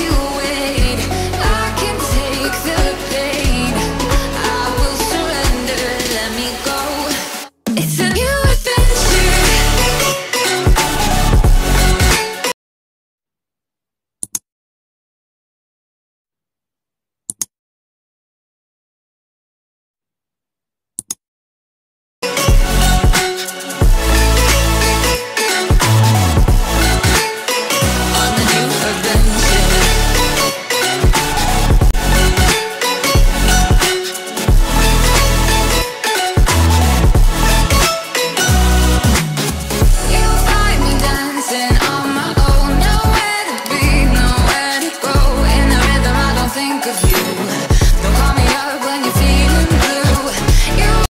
you.